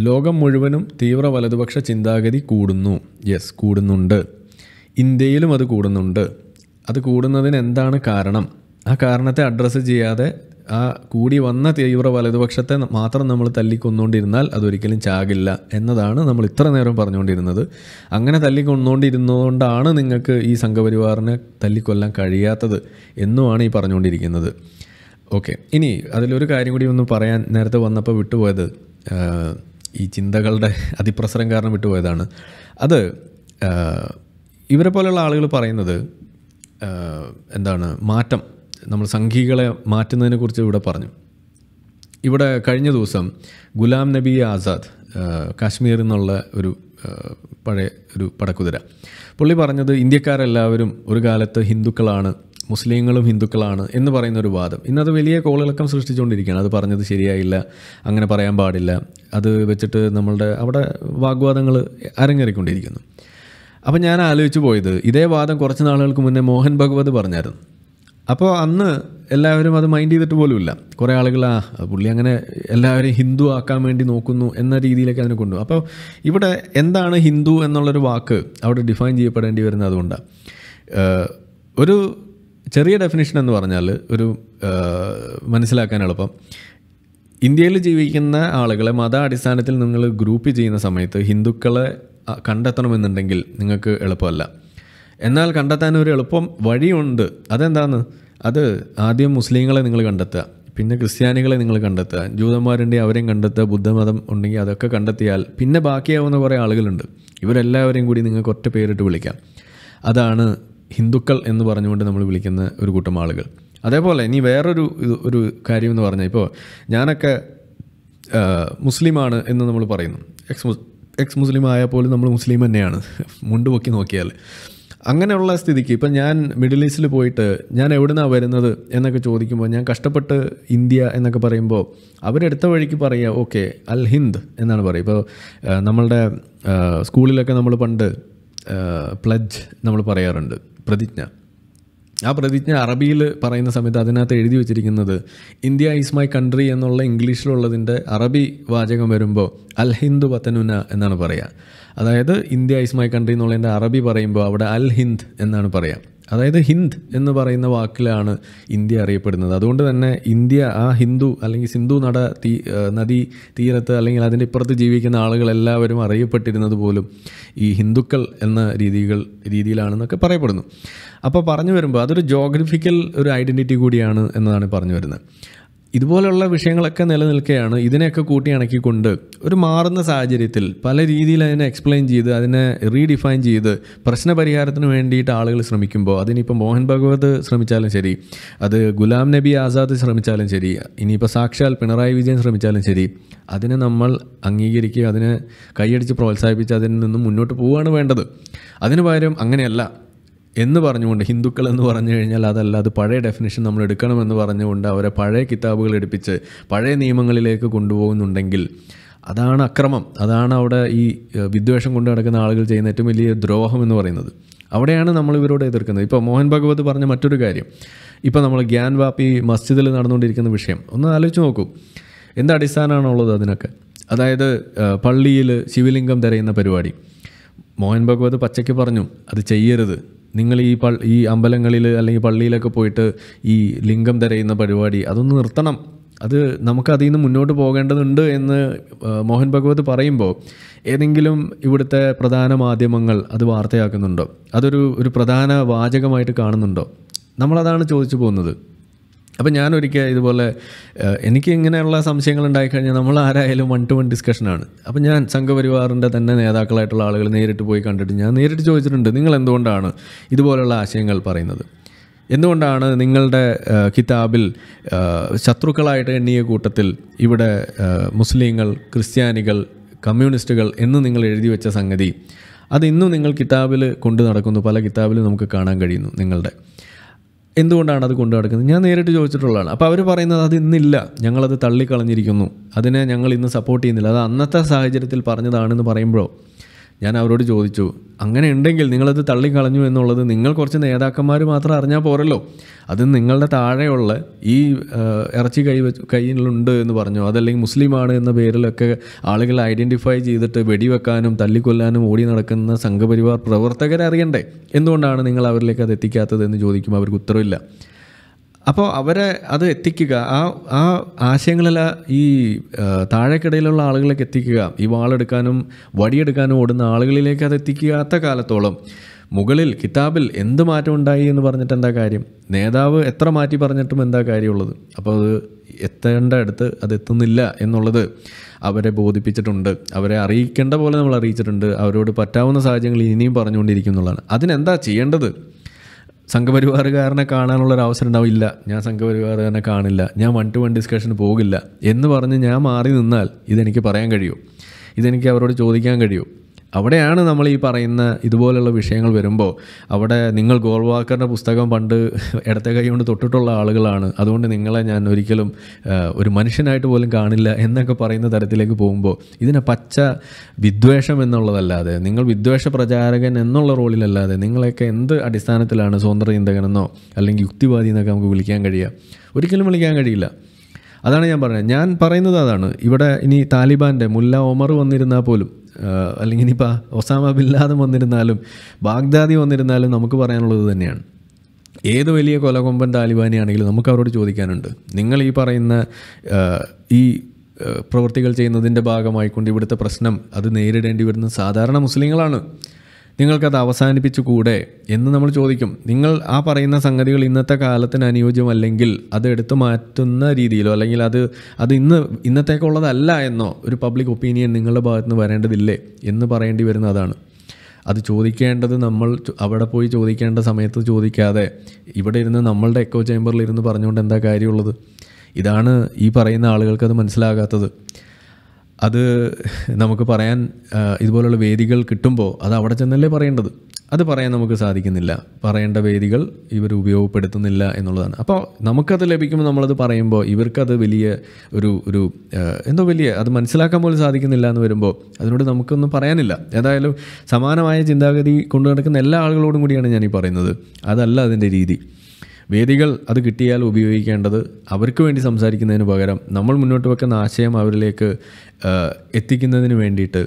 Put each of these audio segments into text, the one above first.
ലോകം മുഴുവനും തീവ്ര വലതുപക്ഷ ചിന്താഗതി കൂടുന്നു. യെസ് കൂടുന്നുണ്ട്. ഇന്ത്യയിലും അത് കൂടുന്നുണ്ട്. അത് കൂടുന്നതിന് എന്താണ് കാരണം? ആ കാരണത്തെ അഡ്രസ്സ് ചെയ്യാതെ ആ കൂടി വന്ന തീവ്ര വലതുപക്ഷത്തെ മാത്രം നമ്മൾ തല്ലിക്കൊന്നുകൊണ്ടിരുന്നാൽ അതൊരിക്കലും ചാകില്ല എന്നതാണ് നമ്മൾ ഇത്ര നേരം പറഞ്ഞുകൊണ്ടിരുന്നത്. അങ്ങനെ തല്ലിക്കൊന്നുകൊണ്ടിരുന്നതുകൊണ്ടാണ് നിങ്ങൾക്ക് ഈ സംഘപരിവാറിനെ തല്ലിക്കൊല്ലാൻ കഴിയാത്തത് എന്നുമാണ് ഈ പറഞ്ഞുകൊണ്ടിരിക്കുന്നത്. ഓക്കെ ഇനി അതിലൊരു കാര്യം കൂടി ഒന്ന് പറയാൻ നേരത്തെ വന്നപ്പോൾ വിട്ടുപോയത് ഈ ചിന്തകളുടെ അതിപ്രസരം കാരണം വിട്ടുപോയതാണ് അത് ഇവരെ പോലെയുള്ള ആളുകൾ പറയുന്നത് എന്താണ് മാറ്റം. നമ്മൾ സംഘികളെ മാറ്റുന്നതിനെക്കുറിച്ച് ഇവിടെ പറഞ്ഞു. ഇവിടെ കഴിഞ്ഞ ദിവസം ഗുലാം നബി ആസാദ് കാശ്മീരിൽ നിന്നുള്ള ഒരു പഴയ ഒരു പടക്കുതിര. പുള്ളി പറഞ്ഞത് ഇന്ത്യക്കാരെല്ലാവരും ഒരു കാലത്ത് ഹിന്ദുക്കളാണ് മുസ്ലിങ്ങളും ഹിന്ദുക്കളാണ് എന്ന് പറയുന്ന ഒരു വാദം. ഇന്നത് വലിയ കോളിളക്കം സൃഷ്ടിച്ചുകൊണ്ടിരിക്കുകയാണ്. അത് പറഞ്ഞത് ശരിയായില്ല അങ്ങനെ പറയാൻ പാടില്ല. അത് വെച്ചിട്ട് നമ്മളുടെ അവിടെ വാഗ്വാദങ്ങൾ അരങ്ങേറിക്കൊണ്ടിരിക്കുന്നു. അപ്പോൾ ഞാൻ ആലോചിച്ച് പോയത് ഇതേ വാദം കുറച്ച് നാളുകൾക്ക് മുന്നേ മോഹൻ ഭഗവത് പറഞ്ഞായിരുന്നു. അപ്പോൾ അന്ന് എല്ലാവരും അത് മൈൻഡ് ചെയ്തിട്ട് പോലുമില്ല. കുറേ ആളുകൾ ആ പുള്ളി അങ്ങനെ എല്ലാവരെയും ഹിന്ദു ആക്കാൻ വേണ്ടി നോക്കുന്നു എന്ന രീതിയിലേക്ക് അതിനെ കൊണ്ടു അപ്പോൾ ഇവിടെ എന്താണ് ഹിന്ദു എന്നുള്ളൊരു വാക്ക് അവിടെ ഡിഫൈൻ ചെയ്യപ്പെടേണ്ടി വരുന്നത് അതുകൊണ്ടാണ് ഒരു ചെറിയ ഡെഫിനിഷൻ എന്ന് പറഞ്ഞാൽ ഒരു മനസ്സിലാക്കാൻ എളുപ്പം. ഇന്ത്യയിൽ ജീവിക്കുന്ന ആളുകളെ മത അടിസ്ഥാനത്തിൽ നിങ്ങൾ ഗ്രൂപ്പ് ചെയ്യുന്ന സമയത്ത് ഹിന്ദുക്കളെ കണ്ടെത്തണമെന്നുണ്ടെങ്കിൽ നിങ്ങൾക്ക് എളുപ്പമല്ല. എന്നാൽ കണ്ടെത്താൻ ഒരു എളുപ്പം വഴിയുണ്ട്. അതെന്താണ്? അത് ആദ്യം മുസ്ലിങ്ങളെ നിങ്ങൾ കണ്ടെത്തുക. പിന്നെ ക്രിസ്ത്യാനികളെ നിങ്ങൾ കണ്ടെത്തുക. ജൂതന്മാരുണ്ടെങ്കിൽ അവരെയും കണ്ടെത്തുക. ബുദ്ധമതം ഉണ്ടെങ്കിൽ അതൊക്കെ കണ്ടെത്തിയാൽ പിന്നെ ബാക്കിയാവുന്ന കുറേ ആളുകളുണ്ട്. ഇവരെല്ലാവരെയും കൂടി നിങ്ങൾക്ക് ഒറ്റ പേരിട്ട് വിളിക്കാം. അതാണ് ഹിന്ദുക്കൾ എന്ന് പറഞ്ഞുകൊണ്ട് നമ്മൾ വിളിക്കുന്ന ഒരു കൂട്ടം ആളുകൾ. അതേപോലെ ഇനി വേറൊരു ഇത് ഒരു കാര്യം എന്ന് പറഞ്ഞാൽ ഇപ്പോൾ ഞാനൊക്കെ മുസ്ലിമാണ് എന്ന് നമ്മൾ പറയുന്നു. എക്സ് എക്സ് മുസ്ലിം ആയാൽ പോലും നമ്മൾ മുസ്ലിം തന്നെയാണ്. മുണ്ട് പൊക്കി നോക്കിയാൽ. അങ്ങനെയുള്ള സ്ഥിതിക്ക് ഇപ്പം ഞാൻ മിഡിൽ ഈസ്റ്റിൽ പോയിട്ട് ഞാൻ എവിടുന്നാണ് വരുന്നത് എന്നൊക്കെ ചോദിക്കുമ്പോൾ ഞാൻ കഷ്ടപ്പെട്ട് ഇന്ത്യ എന്നൊക്കെ പറയുമ്പോൾ അവരെടുത്ത വഴിക്ക് പറയുക ഓക്കെ അൽ ഹിന്ദ് എന്നാണ് പറയുക. ഇപ്പോൾ നമ്മളുടെ സ്കൂളിലൊക്കെ നമ്മൾ പണ്ട് പ്ലജ് നമ്മൾ പറയാറുണ്ട്. പ്രതിജ്ഞ. ആ പ്രതിജ്ഞ അറബിയിൽ പറയുന്ന സമയത്ത് അതിനകത്ത് എഴുതി വെച്ചിരിക്കുന്നത് ഇന്ത്യ ഈസ് മൈ കൺട്രി എന്നുള്ള ഇംഗ്ലീഷിലുള്ളതിന്റെ അറബി വാചകം വരുമ്പോൾ അൽ ഹിന്ദു വത്തനുന എന്നാണ് പറയുക. അതായത് ഇന്ത്യ ഈസ് മൈ കൺട്രി എന്നുള്ളതിന്റെ അറബി പറയുമ്പോൾ അവിടെ അൽ ഹിന്ദ് എന്നാണ് പറയാം. അതായത് ഹിന്ദ് എന്ന് പറയുന്ന വാക്കിലാണ് ഇന്ത്യ അറിയപ്പെടുന്നത്. അതുകൊണ്ട് തന്നെ ഇന്ത്യ ആ ഹിന്ദു അല്ലെങ്കിൽ സിന്ധു നട തീ നദീ തീരത്ത് അല്ലെങ്കിൽ അതിന്റെ ഇപ്പുറത്ത് ജീവിക്കുന്ന ആളുകളെല്ലാവരും അറിയപ്പെട്ടിരുന്നത് പോലും ഈ ഹിന്ദുക്കൾ എന്ന രീതികൾ രീതിയിലാണെന്നൊക്കെ പറയപ്പെടുന്നു. അപ്പോൾ പറഞ്ഞു വരുമ്പോൾ അതൊരു ജോഗ്രഫിക്കൽ ഒരു ഐഡന്റിറ്റി കൂടിയാണ് എന്നതാണ് പറഞ്ഞു വരുന്നത്. ഇതുപോലുള്ള വിഷയങ്ങളൊക്കെ നിലനിൽക്കുകയാണ് ഇതിനെയൊക്കെ കൂട്ടി ഇണക്കിക്കൊണ്ട് ഒരു മാറുന്ന സാഹചര്യത്തിൽ പല രീതിയിൽ അതിനെ എക്സ്പ്ലെയിൻ ചെയ്ത് അതിനെ റീഡിഫൈൻ ചെയ്ത് പ്രശ്നപരിഹാരത്തിന് വേണ്ടിയിട്ട് ആളുകൾ ശ്രമിക്കുമ്പോൾ അതിനിപ്പോൾ മോഹൻ ഭഗവത് ശ്രമിച്ചാലും ശരി അത് ഗുലാം നബി ആസാദ് ശ്രമിച്ചാലും ശരി ഇനിയിപ്പോൾ സാക്ഷാൽ പിണറായി വിജയൻ ശ്രമിച്ചാലും ശരി അതിനെ നമ്മൾ അംഗീകരിക്കുക അതിനെ കൈയടിച്ച് പ്രോത്സാഹിപ്പിച്ച് അതിൽ നിന്നും മുന്നോട്ട് പോവുകയാണ് വേണ്ടത്. അതിന് പകരം അങ്ങനെയല്ല എന്ന് പറഞ്ഞുകൊണ്ട് ഹിന്ദുക്കൾ എന്ന് പറഞ്ഞു കഴിഞ്ഞാൽ അതല്ല അത് പഴയ ഡെഫിനേഷൻ നമ്മൾ എടുക്കണമെന്ന് പറഞ്ഞുകൊണ്ട് അവരെ പഴയ കിതാബുകൾ എടുപ്പിച്ച് പഴയ നിയമങ്ങളിലേക്ക് കൊണ്ടുപോകുന്നുണ്ടെങ്കിൽ അതാണ് അക്രമം. അതാണ് അവിടെ ഈ വിദ്വേഷം കൊണ്ട് നടക്കുന്ന ആളുകൾ ചെയ്യുന്ന ഏറ്റവും വലിയ ദ്രോഹം എന്ന് പറയുന്നത്. അവിടെയാണ് നമ്മൾ ഇവരോട് എതിർക്കുന്നത്. ഇപ്പോൾ മോഹൻ ഭഗവത് പറഞ്ഞ മറ്റൊരു കാര്യം. ഇപ്പോൾ നമ്മൾ ഗ്യാൻ വാപ്പി മസ്ജിദിൽ നടന്നുകൊണ്ടിരിക്കുന്ന വിഷയം. ഒന്ന് ആലോചിച്ച് നോക്കൂ. എന്ത് അടിസ്ഥാനമാണുള്ളത് അതിനൊക്കെ? അതായത് പള്ളിയിൽ ശിവലിംഗം തിരയുന്ന പരിപാടി. മോഹൻ ഭഗവത് പച്ചയ്ക്ക് പറഞ്ഞു അത് ചെയ്യരുത്. നിങ്ങൾ ഈ ഈ അമ്പലങ്ങളിൽ അല്ലെങ്കിൽ പള്ളിയിലൊക്കെ പോയിട്ട് ഈ ലിംഗം തിരയുന്ന പരിപാടി അതൊന്ന് നിർത്തണം. അത് നമുക്ക് അതിൽ നിന്ന് മുന്നോട്ട് പോകേണ്ടതുണ്ട് എന്ന് മോഹൻ ഭഗവത് പറയുമ്പോൾ ഏതെങ്കിലും ഇവിടുത്തെ പ്രധാന മാധ്യമങ്ങൾ അത് വാർത്തയാക്കുന്നുണ്ടോ? അതൊരു ഒരു പ്രധാന വാചകമായിട്ട് കാണുന്നുണ്ടോ? നമ്മളതാണ് ചോദിച്ചു പോകുന്നത്. അപ്പം ഞാനൊരിക്കൽ ഇതുപോലെ എനിക്ക് ഇങ്ങനെയുള്ള സംശയങ്ങൾ ഉണ്ടായിക്കഴിഞ്ഞാൽ നമ്മൾ ആരായാലും വൺ ടു വൺ ഡിസ്കഷനാണ് അപ്പം ഞാൻ സംഘപരിവാറിന്റെ തന്നെ നേതാക്കളായിട്ടുള്ള ആളുകൾ നേരിട്ട് പോയി കണ്ടിട്ട് ഞാൻ നേരിട്ട് ചോദിച്ചിട്ടുണ്ട് നിങ്ങൾ എന്തുകൊണ്ടാണ് ഇതുപോലുള്ള ആശയങ്ങൾ പറയുന്നത്? എന്തുകൊണ്ടാണ് നിങ്ങളുടെ കിതാബിൽ ശത്രുക്കളായിട്ട് എണ്ണിയ കൂട്ടത്തിൽ ഇവിടെ മുസ്ലിങ്ങൾ ക്രിസ്ത്യാനികൾ കമ്മ്യൂണിസ്റ്റുകൾ എന്ന് നിങ്ങൾ എഴുതി വെച്ച സംഗതി? അത് ഇന്നും നിങ്ങൾ കിതാബിൽ കൊണ്ടു നടക്കുന്നു പല കിതാബിലും നമുക്ക് കാണാൻ കഴിയുന്നു നിങ്ങളുടെ. എന്തുകൊണ്ടാണ് അത് കൊണ്ടു നടക്കുന്നത്? ഞാൻ നേരിട്ട് ചോദിച്ചിട്ടുള്ളതാണ്. അപ്പോൾ അവർ പറയുന്നത് അത് ഇന്നില്ല. ഞങ്ങളത് തള്ളിക്കളഞ്ഞിരിക്കുന്നു. അതിനെ ഞങ്ങൾ ഇന്ന് സപ്പോർട്ട് ചെയ്യുന്നില്ല. അത് അന്നത്തെ സാഹചര്യത്തിൽ പറഞ്ഞതാണെന്ന് പറയുമ്പോഴോ ഞാൻ അവരോട് ചോദിച്ചു അങ്ങനെ ഉണ്ടെങ്കിൽ നിങ്ങളത് തള്ളിക്കളഞ്ഞു എന്നുള്ളത് നിങ്ങൾ കുറച്ച് നേതാക്കന്മാർ മാത്രം അറിഞ്ഞാൽ പോരല്ലോ. അത് നിങ്ങളുടെ താഴെയുള്ള ഈ ഇറച്ചി കൈ കയ്യിലുണ്ട് എന്ന് പറഞ്ഞു. അതല്ലെങ്കിൽ മുസ്ലിമാണ് എന്ന പേരിലൊക്കെ ആളുകൾ ഐഡന്റിഫൈ ചെയ്തിട്ട് വെടിവെക്കാനും തല്ലിക്കൊല്ലാനും ഓടി നടക്കുന്ന സംഘപരിവാർ പ്രവർത്തകരെ അറിയണ്ടേ? എന്തുകൊണ്ടാണ് നിങ്ങൾ അവരിലേക്ക് അത് എത്തിക്കാത്തത് എന്ന് ചോദിക്കുമ്പോൾ അവർക്ക് ഉത്തരവില്ല. അപ്പോൾ അവരെ അത് എത്തിക്കുക. ആ ആ ആശയങ്ങളെല്ലാം ഈ താഴേക്കിടയിലുള്ള ആളുകളിലേക്ക് എത്തിക്കുക. ഈ വാളെടുക്കാനും വടിയെടുക്കാനും ഓടുന്ന ആളുകളിലേക്ക് അത് എത്തിക്കാത്ത കാലത്തോളം മുകളിൽ കിതാബിൽ എന്ത് മാറ്റം ഉണ്ടായി എന്ന് പറഞ്ഞിട്ട് എന്താ കാര്യം? നേതാവ് എത്ര മാറ്റി പറഞ്ഞിട്ടും എന്താ കാര്യമുള്ളത്? അപ്പോൾ അത് എത്തേണ്ട അടുത്ത് അത് എത്തുന്നില്ല എന്നുള്ളത് അവരെ ബോധിപ്പിച്ചിട്ടുണ്ട്. അവരെ അറിയിക്കേണ്ട പോലെ നമ്മൾ അറിയിച്ചിട്ടുണ്ട്. അവരോട് പറ്റാവുന്ന സാഹചര്യങ്ങൾ ഇനിയും പറഞ്ഞുകൊണ്ടിരിക്കുന്നുള്ളതാണ് അതിനെന്താ ചെയ്യേണ്ടത്? സംഘപരിവാറുകാരനെ കാണാനുള്ള ഒരു അവസരം ഉണ്ടാവും. ഇല്ല ഞാൻ സംഘപരിവാറുകാരനെ കാണില്ല. ഞാൻ വൺ ടു വൺ ഡിസ്കഷന് പോകില്ല. എന്ന് പറഞ്ഞ് ഞാൻ മാറി നിന്നാൽ ഇതെനിക്ക് പറയാൻ കഴിയും. ഇതെനിക്ക് അവരോട് ചോദിക്കാൻ കഴിയും. അവിടെയാണ് നമ്മൾ ഈ പറയുന്ന ഇതുപോലുള്ള വിഷയങ്ങൾ വരുമ്പോൾ അവിടെ നിങ്ങൾ ഗോൾവാക്കറിന്റെ പുസ്തകം പണ്ട് ഇടത്തെ കൈ കൊണ്ട് തൊട്ടിട്ടുള്ള ആളുകളാണ്. അതുകൊണ്ട് നിങ്ങളെ ഞാൻ ഒരിക്കലും ഒരു മനുഷ്യനായിട്ട് പോലും കാണില്ല എന്നൊക്കെ പറയുന്ന തരത്തിലേക്ക് പോകുമ്പോൾ ഇതിനെ പച്ച വിദ്വേഷം എന്നുള്ളതല്ലാതെ നിങ്ങൾ വിദ്വേഷ പ്രചാരകൻ എന്നുള്ള റോളിലല്ലാതെ നിങ്ങളെയൊക്കെ എന്ത് അടിസ്ഥാനത്തിലാണ് സ്വതന്ത്ര ചിന്തകനെന്നോ അല്ലെങ്കിൽ യുക്തിവാദി എന്നൊക്കെ നമുക്ക് വിളിക്കാൻ കഴിയുക? ഒരിക്കലും വിളിക്കാൻ കഴിയില്ല. അതാണ് ഞാൻ പറഞ്ഞത്. ഞാൻ പറയുന്നത് അതാണ്. ഇവിടെ ഇനി താലിബാന്റെ മുല്ല ഒമർ വന്നിരുന്നാൽ പോലും അല്ലെങ്കിൽ ഇനിയിപ്പോൾ ഒസാമ ബില്ലാദൻ വന്നിരുന്നാലും ബാഗ്ദാദി വന്നിരുന്നാലും നമുക്ക് പറയാനുള്ളത് തന്നെയാണ്. ഏത് വലിയ കൊലകൊമ്പൻ താലിബാനിയാണെങ്കിലും നമുക്ക് അവരോട് ചോദിക്കാനുണ്ട്. നിങ്ങൾ ഈ പറയുന്ന ഈ പ്രവൃത്തികൾ ചെയ്യുന്നതിന്റെ ഭാഗമായിക്കൊണ്ട് ഇവിടുത്തെ പ്രശ്നം അത് നേരിടേണ്ടി വരുന്ന സാധാരണ മുസ്ലിങ്ങളാണ്. നിങ്ങൾക്കത് അവസാനിപ്പിച്ചു കൂടെ എന്ന് നമ്മൾ ചോദിക്കും. നിങ്ങൾ ആ പറയുന്ന സംഗതികൾ ഇന്നത്തെ കാലത്തിന് അനുയോജ്യമല്ലെങ്കിൽ അത് എടുത്തു മാറ്റുന്ന രീതിയിലോ അല്ലെങ്കിൽ അത് അത് ഇന്ന് ഇന്നത്തേക്കുള്ളതല്ല എന്നോ ഒരു പബ്ലിക് ഒപ്പീനിയൻ നിങ്ങളുടെ ഭാഗത്ത് നിന്ന് വരേണ്ടതില്ലേ എന്ന് പറയേണ്ടി വരുന്നതാണ് അത് ചോദിക്കേണ്ടത് നമ്മൾ അവിടെ പോയി ചോദിക്കേണ്ട സമയത്ത് ചോദിക്കാതെ ഇവിടെ ഇരുന്ന് നമ്മളുടെ എക്കോ ചേമ്പറിൽ ഇരുന്ന് പറഞ്ഞുകൊണ്ട് എന്താ കാര്യമുള്ളത്? ഇതാണ് ഈ പറയുന്ന ആളുകൾക്ക് അത് മനസ്സിലാകാത്തത്. അത് നമുക്ക് പറയാൻ ഇതുപോലുള്ള വേദികൾ കിട്ടുമ്പോൾ അത് അവിടെ ചെന്നല്ലേ പറയേണ്ടത്? അത് പറയാൻ നമുക്ക് സാധിക്കുന്നില്ല. പറയേണ്ട വേദികൾ ഇവർ ഉപയോഗപ്പെടുത്തുന്നില്ല എന്നുള്ളതാണ്. അപ്പോൾ നമുക്കത് ലഭിക്കുമ്പോൾ നമ്മളത് പറയുമ്പോൾ ഇവർക്കത് വലിയ ഒരു ഒരു എന്തോ വലിയ അത് മനസ്സിലാക്കാൻ പോലും സാധിക്കുന്നില്ല എന്ന് വരുമ്പോൾ അതിനോട് നമുക്കൊന്നും പറയാനില്ല. ഏതായാലും സമാനമായ ചിന്താഗതി കൊണ്ടു നടക്കുന്ന എല്ലാ ആളുകളോടും കൂടിയാണ് ഞാൻ ഈ പറയുന്നത്. അതല്ല അതിന്റെ രീതി. വേദികൾ അത് കിട്ടിയാൽ ഉപയോഗിക്കേണ്ടത് അവർക്ക് വേണ്ടി സംസാരിക്കുന്നതിന് പകരം നമ്മൾ മുന്നോട്ട് വെക്കുന്ന ആശയം അവരിലേക്ക് എത്തിക്കുന്നതിന് വേണ്ടിയിട്ട്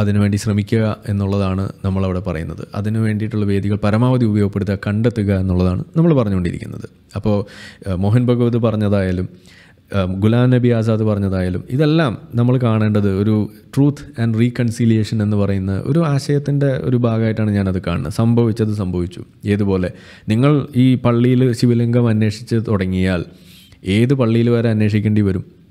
അതിനുവേണ്ടി ശ്രമിക്കുക എന്നുള്ളതാണ് നമ്മളവിടെ പറയുന്നത്. അതിനു വേണ്ടിയിട്ടുള്ള വേദികൾ പരമാവധി ഉപയോഗപ്പെടുത്തുക കണ്ടെത്തുക എന്നുള്ളതാണ് നമ്മൾ പറഞ്ഞുകൊണ്ടിരിക്കുന്നത്. അപ്പോൾ മോഹൻ ഭഗവത് പറഞ്ഞതായാലും ഗുലാം നബി ആസാദ് പറഞ്ഞതായാലും ഇതെല്ലാം നമ്മൾ കാണേണ്ടത് ഒരു ട്രൂത്ത് ആൻഡ് റീകൺസീലിയേഷൻ എന്ന് പറയുന്ന ഒരു ആശയത്തിന്റെ ഒരു ഭാഗമായിട്ടാണ് ഞാനത് കാണുന്നത്. സംഭവിച്ചത് സംഭവിച്ചു. ഏതുപോലെ? നിങ്ങൾ ഈ പള്ളിയിൽ ശിവലിംഗം അന്വേഷിച്ച് തുടങ്ങിയാൽ ഏത് പള്ളിയിൽ വരെ അന്വേഷിക്കേണ്ടി വരും?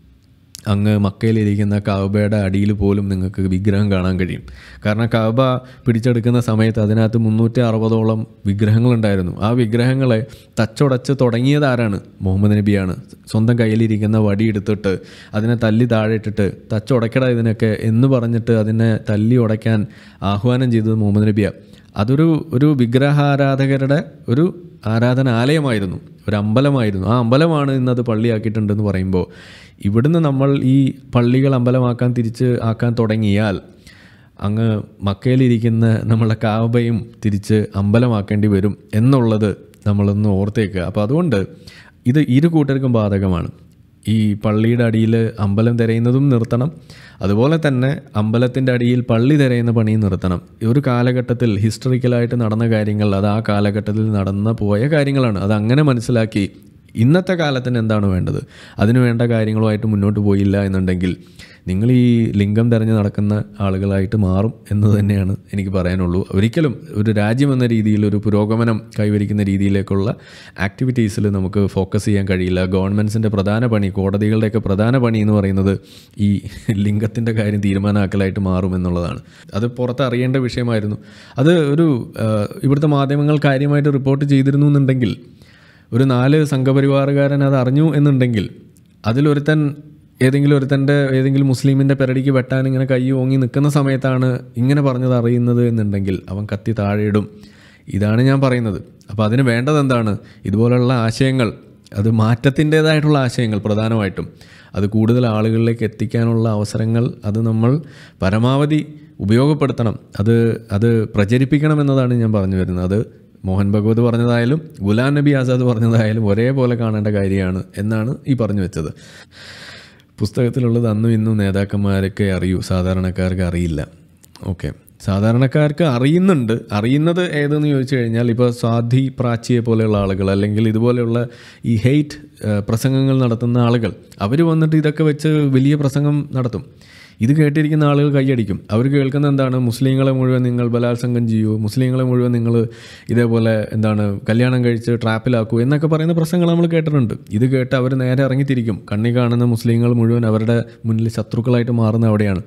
അങ്ങ് മക്കയിലിരിക്കുന്ന കഅബയുടെ അടിയിൽ പോലും നിങ്ങൾക്ക് വിഗ്രഹം കാണാൻ കഴിയും. കാരണം കഅബ പിടിച്ചെടുക്കുന്ന സമയത്ത് അതിനകത്ത് മുന്നൂറ്റി അറുപതോളം വിഗ്രഹങ്ങളുണ്ടായിരുന്നു. ആ വിഗ്രഹങ്ങളെ തച്ചുടച്ച് തുടങ്ങിയത് ആരാണ്? മുഹമ്മദ് നബിയാണ്. സ്വന്തം കയ്യിലിരിക്കുന്ന വടി എടുത്തിട്ട് അതിനെ തല്ലി താഴെ ഇട്ടിട്ട് തച്ചുടക്കട ഇതിനൊക്കെ എന്ന് പറഞ്ഞിട്ട് അതിനെ തല്ലി ഉടയ്ക്കാൻ ആഹ്വാനം ചെയ്തത് മുഹമ്മദ് നബിയാണ് അതൊരു ഒരു വിഗ്രഹാരാധകരുടെ ഒരു ആരാധനാലയമായിരുന്നു. ഒരു അമ്പലമായിരുന്നു ആ അമ്പലമാണ് ഇന്നത് പള്ളിയാക്കിയിട്ടുണ്ടെന്ന് പറയുമ്പോൾ ഇവിടുന്ന് നമ്മൾ ഈ പള്ളികൾ അമ്പലമാക്കാൻ തിരിച്ച് ആക്കാൻ തുടങ്ങിയാൽ അങ്ങ് മക്കയിലിരിക്കുന്ന നമ്മളെ കാബയും തിരിച്ച് അമ്പലമാക്കേണ്ടി വരും എന്നുള്ളത് നമ്മളൊന്ന് ഓർത്തേക്കുക. അപ്പോൾ അതുകൊണ്ട് ഇത് ഇരു കൂട്ടർക്കും ബാധകമാണ്. ഈ പള്ളിയുടെ അടിയിൽ അമ്പലം തിരയുന്നതും നിർത്തണം. അതുപോലെ തന്നെ അമ്പലത്തിന്റെ അടിയിൽ പള്ളി തിരയുന്ന പണിയും നിർത്തണം. ഒരു കാലഘട്ടത്തിൽ ഹിസ്റ്ററിക്കലായിട്ട് നടന്ന കാര്യങ്ങൾ അത് ആ കാലഘട്ടത്തിൽ നടന്ന പോയ കാര്യങ്ങളാണ്. അത് അങ്ങനെ മനസ്സിലാക്കി ഇന്നത്തെ കാലത്തിന് എന്താണ് വേണ്ടത്? അതിന് വേണ്ട കാര്യങ്ങളുമായിട്ട് മുന്നോട്ട് പോയില്ല എന്നുണ്ടെങ്കിൽ നിങ്ങൾ ഈ ലിംഗം തിരഞ്ഞ് നടക്കുന്ന ആളുകളായിട്ട് മാറും എന്ന് തന്നെയാണ് എനിക്ക് പറയാനുള്ളൂ. ഒരിക്കലും ഒരു രാജ്യം എന്ന രീതിയിൽ ഒരു പുരോഗമനം കൈവരിക്കുന്ന രീതിയിലേക്കുള്ള ആക്ടിവിറ്റീസിൽ നമുക്ക് ഫോക്കസ് ചെയ്യാൻ കഴിയില്ല. ഗവൺമെന്റ്സിന്റെ പ്രധാന പണി കോടതികളുടെയൊക്കെ പ്രധാന പണി എന്ന് പറയുന്നത് ഈ ലിംഗത്തിന്റെ കാര്യം തീരുമാനമാക്കലായിട്ട് മാറും എന്നുള്ളതാണ്. അത് പുറത്ത് അറിയേണ്ട വിഷയമായിരുന്നു. അത് ഒരു ഇവിടുത്തെ മാധ്യമങ്ങൾ കാര്യമായിട്ട് റിപ്പോർട്ട് ചെയ്തിരുന്നു എന്നുണ്ടെങ്കിൽ ഒരു നാല് സംഘപരിവാറുകാരൻ അത് അറിഞ്ഞു എന്നുണ്ടെങ്കിൽ അതിലൊരുത്തൻ ഏതെങ്കിലും ഒരുത്തന്റെ ഏതെങ്കിലും മുസ്ലിമിന്റെ പെരടിക്ക് വെട്ടാൻ ഇങ്ങനെ കൈ ഓങ്ങി നിൽക്കുന്ന സമയത്താണ് ഇങ്ങനെ പറഞ്ഞത് അറിയുന്നത് എന്നുണ്ടെങ്കിൽ അവൻ കത്തി താഴെയിടും. ഇതാണ് ഞാൻ പറയുന്നത്. അപ്പോൾ അതിന് വേണ്ടത് എന്താണ്? ഇതുപോലുള്ള ആശയങ്ങൾ അത് മാറ്റത്തിന്റേതായിട്ടുള്ള ആശയങ്ങൾ പ്രധാനമായിട്ടും. അത് കൂടുതൽ ആളുകളിലേക്ക് എത്തിക്കാനുള്ള അവസരങ്ങൾ അത് നമ്മൾ പരമാവധി ഉപയോഗപ്പെടുത്തണം. അത് അത് പ്രചരിപ്പിക്കണം എന്നതാണ് ഞാൻ പറഞ്ഞു വരുന്നത്. അത് മോഹൻ ഭഗവത് പറഞ്ഞതായാലും ഗുലാം നബി ആസാദ് പറഞ്ഞതായാലും ഒരേപോലെ കാണേണ്ട കാര്യമാണ് എന്നാണ് ഈ പറഞ്ഞു വെച്ചത്. പുസ്തകത്തിലുള്ളത് അന്നും ഇന്നും നേതാക്കന്മാരൊക്കെ അറിയൂ സാധാരണക്കാർക്ക് അറിയില്ല. ഓക്കെ. സാധാരണക്കാർക്ക് അറിയുന്നുണ്ട്. അറിയുന്നത് ഏതെന്ന് ചോദിച്ചു കഴിഞ്ഞാൽ ഇപ്പോൾ സ്വാധി പ്രാച്ചിയെ പോലെയുള്ള ആളുകൾ അല്ലെങ്കിൽ ഇതുപോലെയുള്ള ഈ ഹെയ്റ്റ് പ്രസംഗങ്ങൾ നടത്തുന്ന ആളുകൾ അവർ വന്നിട്ട് ഇതൊക്കെ വെച്ച് വലിയ പ്രസംഗം നടത്തും. ഇത് കേട്ടിരിക്കുന്ന ആളുകൾ കൈയടിക്കും. അവർ കേൾക്കുന്ന എന്താണ്? മുസ്ലിങ്ങളെ മുഴുവൻ നിങ്ങൾ ബലാത്സംഗം ചെയ്യൂ. മുസ്ലിങ്ങളെ മുഴുവൻ നിങ്ങൾ ഇതേപോലെ എന്താണ് കല്യാണം കഴിച്ച് ട്രാപ്പിലാക്കൂ എന്നൊക്കെ പറയുന്ന പ്രശ്നങ്ങൾ നമ്മൾ കേട്ടിട്ടുണ്ട്. ഇത് കേട്ട് അവർ നേരെ ഇറങ്ങിത്തിരിക്കും. കണ്ണി കാണുന്ന മുസ്ലിങ്ങൾ മുഴുവൻ അവരുടെ മുന്നിൽ ശത്രുക്കളായിട്ട് മാറുന്ന അവിടെയാണ്.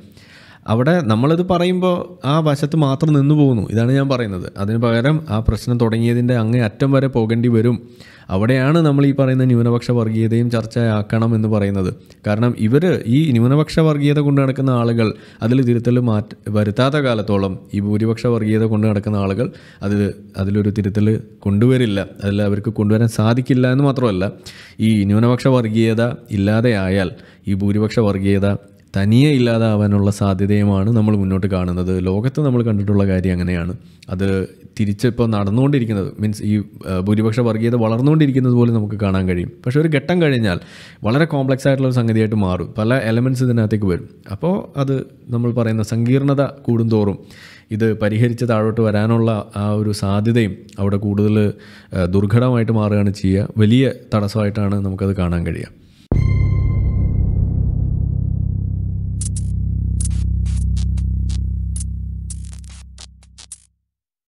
അവിടെ നമ്മളിത് പറയുമ്പോൾ ആ വശത്ത് മാത്രം നിന്നു പോകുന്നു. ഇതാണ് ഞാൻ പറയുന്നത്. അതിന് പകരം ആ പ്രശ്നം തുടങ്ങിയതിന്റെ അങ്ങേ അറ്റം വരെ പോകേണ്ടി വരും. അവിടെയാണ് നമ്മൾ ഈ പറയുന്ന ന്യൂനപക്ഷ വർഗീയതയും ചർച്ചയാക്കണം എന്ന് പറയുന്നത്. കാരണം ഇവർ ഈ ന്യൂനപക്ഷ വർഗീയത കൊണ്ട് നടക്കുന്ന ആളുകൾ അതിൽ തിരുത്തൽ മാറ്റ വരുത്താത്ത കാലത്തോളം ഈ ഭൂരിപക്ഷ വർഗീയത കൊണ്ട് നടക്കുന്ന ആളുകൾ അതിൽ അതിലൊരു തിരുത്തൽ കൊണ്ടുവരില്ല. അതിൽ അവർക്ക് കൊണ്ടുവരാൻ സാധിക്കില്ല എന്ന് മാത്രമല്ല ഈ ന്യൂനപക്ഷ വർഗീയത ഇല്ലാതെയായാൽ ഈ ഭൂരിപക്ഷ വർഗീയത തനിയെ ഇല്ലാതാവാനുള്ള സാധ്യതയുമാണ് നമ്മൾ മുന്നോട്ട് കാണുന്നത്. ലോകത്ത് നമ്മൾ കണ്ടിട്ടുള്ള കാര്യം അങ്ങനെയാണ്. അത് തിരിച്ചിപ്പോൾ നടന്നുകൊണ്ടിരിക്കുന്നത്. മീൻസ് ഈ ഭൂരിപക്ഷ വർഗീയത വളർന്നുകൊണ്ടിരിക്കുന്നത് പോലെ നമുക്ക് കാണാൻ കഴിയും. പക്ഷേ ഒരു ഘട്ടം കഴിഞ്ഞാൽ വളരെ കോംപ്ലക്സ് ആയിട്ടുള്ള ഒരു സംഗതിയായിട്ട് മാറും. പല എലമെന്റ്സ് ഇതിനകത്തേക്ക് വരും. അപ്പോൾ അത് നമ്മൾ പറയുന്ന സങ്കീർണത കൂടുന്തോറും ഇത് പരിഹരിച്ച് താഴോട്ട് വരാനുള്ള ആ ഒരു സാധ്യതയും അവിടെ കൂടുതൽ ദുർഘടമായിട്ട് മാറുകയാണ് ചെയ്യുക. വലിയ തടസ്സമായിട്ടാണ് നമുക്കത് കാണാൻ കഴിയുക.